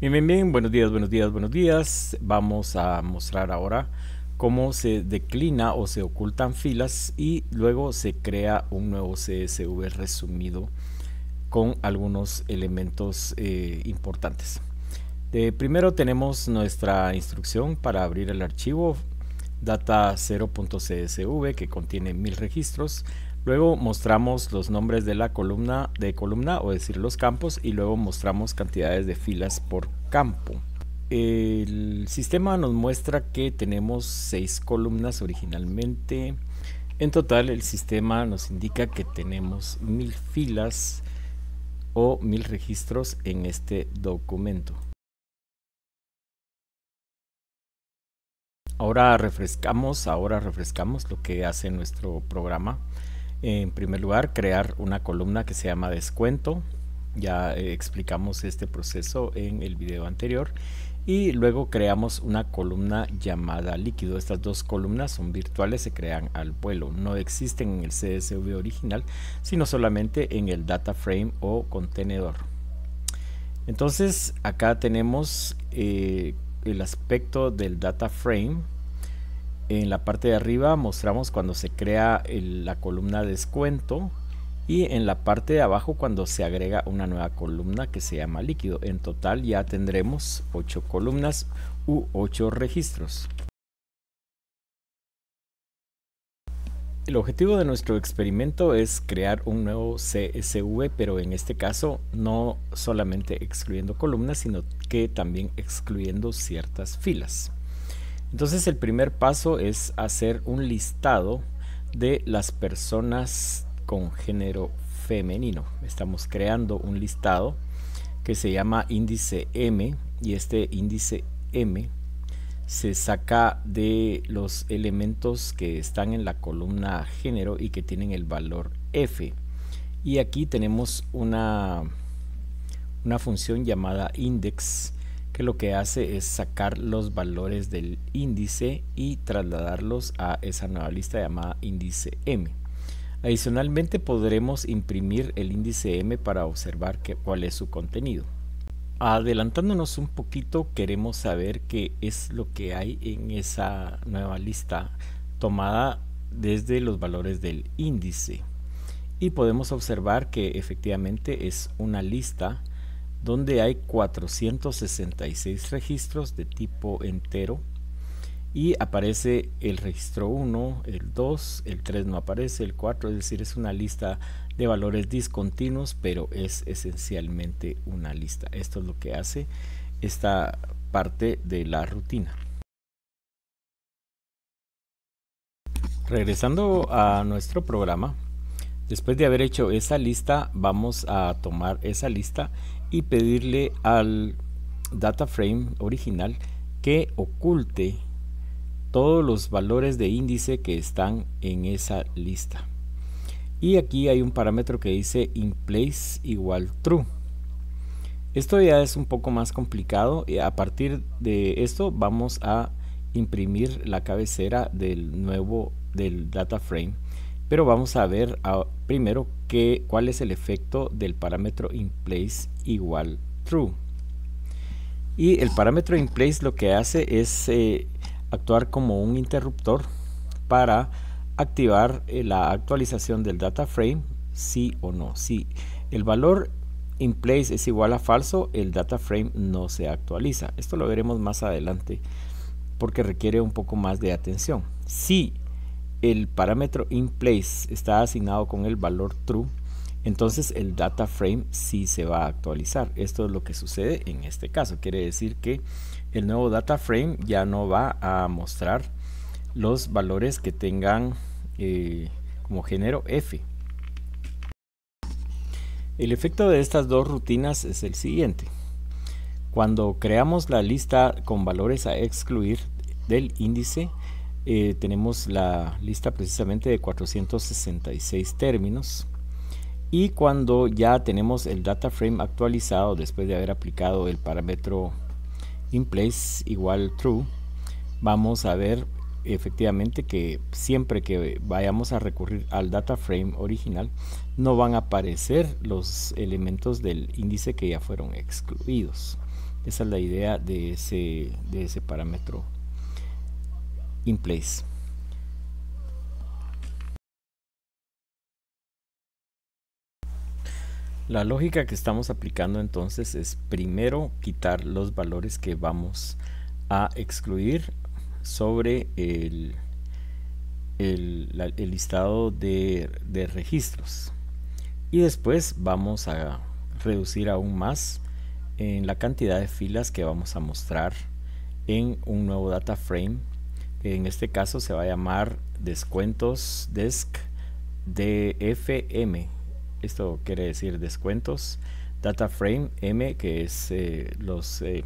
Bien, bien, bien, buenos días, buenos días, buenos días. Vamos a mostrar ahora cómo se declina o se ocultan filas y luego se crea un nuevo CSV resumido con algunos elementos eh, importantes. Primero tenemos nuestra instrucción para abrir el archivo data 0.csv que contiene mil registros. Luego mostramos los nombres de la columna de columna o decir los campos y luego mostramos cantidades de filas por campo. El sistema nos muestra que tenemos seis columnas originalmente. En total el sistema nos indica que tenemos mil filas o mil registros en este documento. Ahora refrescamos, ahora refrescamos lo que hace nuestro programa. En primer lugar, crear una columna que se llama descuento. Ya eh, explicamos este proceso en el video anterior. Y luego creamos una columna llamada líquido. Estas dos columnas son virtuales, se crean al vuelo. No existen en el CSV original, sino solamente en el data frame o contenedor. Entonces acá tenemos eh, el aspecto del data frame en la parte de arriba mostramos cuando se crea la columna descuento y en la parte de abajo cuando se agrega una nueva columna que se llama líquido en total ya tendremos 8 columnas u 8 registros El objetivo de nuestro experimento es crear un nuevo CSV, pero en este caso no solamente excluyendo columnas, sino que también excluyendo ciertas filas. Entonces el primer paso es hacer un listado de las personas con género femenino. Estamos creando un listado que se llama índice M y este índice M se saca de los elementos que están en la columna género y que tienen el valor F. Y aquí tenemos una, una función llamada index que lo que hace es sacar los valores del índice y trasladarlos a esa nueva lista llamada índice M. Adicionalmente podremos imprimir el índice M para observar cuál es su contenido. Adelantándonos un poquito, queremos saber qué es lo que hay en esa nueva lista tomada desde los valores del índice. Y podemos observar que efectivamente es una lista donde hay 466 registros de tipo entero y aparece el registro 1, el 2, el 3 no aparece, el 4, es decir, es una lista de valores discontinuos, pero es esencialmente una lista. Esto es lo que hace esta parte de la rutina. Regresando a nuestro programa, después de haber hecho esa lista, vamos a tomar esa lista y pedirle al data frame original que oculte todos los valores de índice que están en esa lista. Y aquí hay un parámetro que dice inplace igual true. Esto ya es un poco más complicado y a partir de esto vamos a imprimir la cabecera del nuevo del data frame. Pero vamos a ver primero cuál es el efecto del parámetro inplace igual true. Y el parámetro inplace lo que hace es eh, actuar como un interruptor para activar eh, la actualización del data frame, sí o no. Si el valor in place es igual a falso, el data frame no se actualiza. Esto lo veremos más adelante porque requiere un poco más de atención. Si el parámetro in place está asignado con el valor true, entonces el data frame sí se va a actualizar. Esto es lo que sucede en este caso. Quiere decir que el nuevo data frame ya no va a mostrar los valores que tengan eh, como género F. El efecto de estas dos rutinas es el siguiente. Cuando creamos la lista con valores a excluir del índice, eh, tenemos la lista precisamente de 466 términos. Y cuando ya tenemos el data frame actualizado después de haber aplicado el parámetro in place igual true, vamos a ver efectivamente que siempre que vayamos a recurrir al data frame original no van a aparecer los elementos del índice que ya fueron excluidos Esa es la idea de ese, de ese parámetro in place. La lógica que estamos aplicando entonces es primero quitar los valores que vamos a excluir sobre el, el, listado de, de, registros. Y después vamos a reducir aún más en la cantidad de filas que vamos a mostrar en un nuevo data frame en este caso se va a llamar descuentos esto quiere decir descuentos data frame M que es eh, los eh,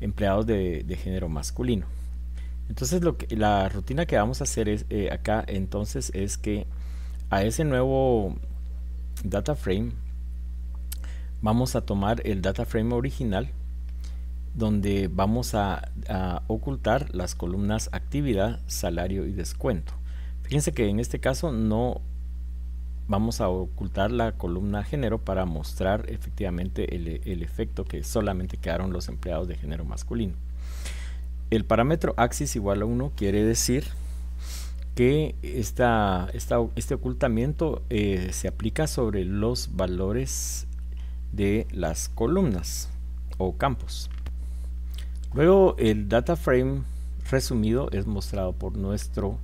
empleados de, género masculino entonces lo que la rutina que vamos a hacer es, eh, acá entonces es que a ese nuevo data frame vamos a tomar el data frame original donde vamos a, a, ocultar las columnas actividad, salario y descuento. Fíjense que en este caso no vamos a ocultar la columna género para mostrar efectivamente el, efecto que solamente quedaron los empleados de género masculino. El parámetro axis igual a 1 quiere decir que esta, este ocultamiento eh, se aplica sobre los valores de las columnas o campos. Luego el data frame resumido es mostrado por nuestro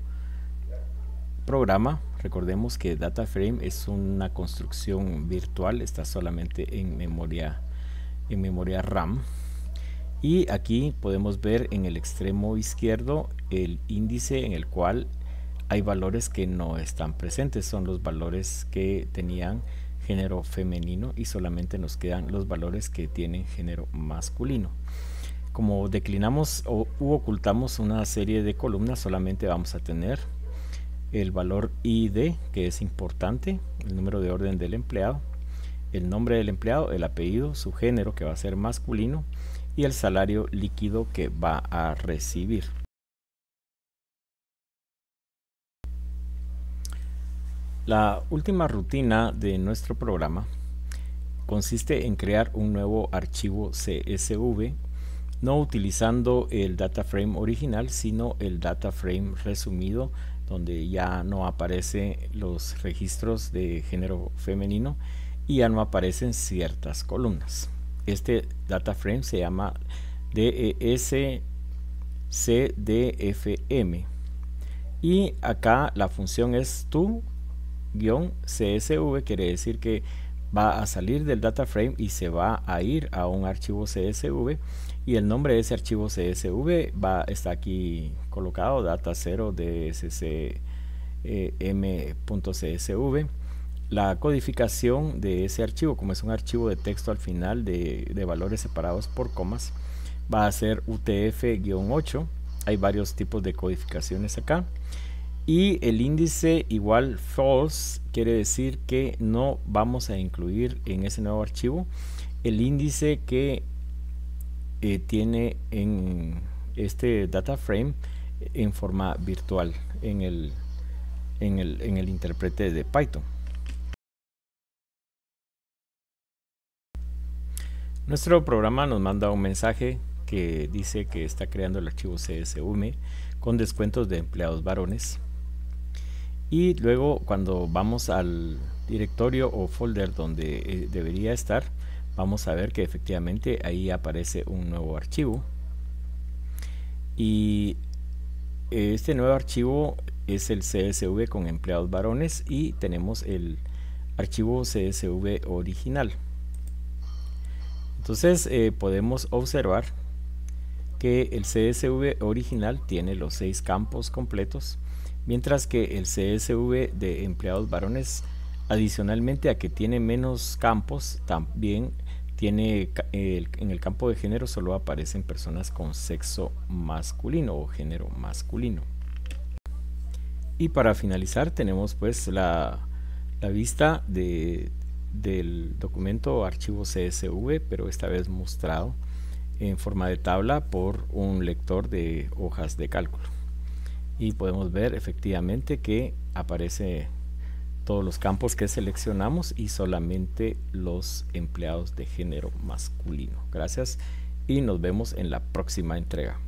programa Recordemos que DataFrame es una construcción virtual, está solamente en memoria, en memoria RAM. Y aquí podemos ver en el extremo izquierdo el índice en el cual hay valores que no están presentes, son los valores que tenían género femenino y solamente nos quedan los valores que tienen género masculino. Como declinamos o u ocultamos una serie de columnas, solamente vamos a tener el valor ID, que es importante, el número de orden del empleado, el nombre del empleado, el apellido, su género, que va a ser masculino, y el salario líquido que va a recibir. La última rutina de nuestro programa consiste en crear un nuevo archivo CSV, no utilizando el data frame original, sino el data frame resumido donde ya no aparecen los registros de género femenino y ya no aparecen ciertas columnas. Este data frame se llama DES CDFM y acá la función es tu CSV quiere decir que va a salir del data frame y se va a ir a un archivo CSV y el nombre de ese archivo CSV va, está aquí colocado, data 0 dscm.csv. La codificación de ese archivo, como es un archivo de texto al final de, de valores separados por comas, va a ser UTF-8. Hay varios tipos de codificaciones acá. Y el índice igual false quiere decir que no vamos a incluir en ese nuevo archivo el índice que eh, tiene en este data frame en forma virtual en el, en el, en el intérprete de Python. Nuestro programa nos manda un mensaje que dice que está creando el archivo CSV con descuentos de empleados varones. Y luego cuando vamos al directorio o folder donde eh, debería estar, vamos a ver que efectivamente ahí aparece un nuevo archivo. Y este nuevo archivo es el CSV con empleados varones y tenemos el archivo CSV original. Entonces eh, podemos observar que el CSV original tiene los seis campos completos mientras que el CSV de empleados varones adicionalmente a que tiene menos campos también tiene en el campo de género solo aparecen personas con sexo masculino o género masculino. Y para finalizar tenemos pues la, vista de, del documento archivo CSV, pero esta vez mostrado en forma de tabla por un lector de hojas de cálculo. Y podemos ver efectivamente que aparece todos los campos que seleccionamos y solamente los empleados de género masculino. Gracias y nos vemos en la próxima entrega.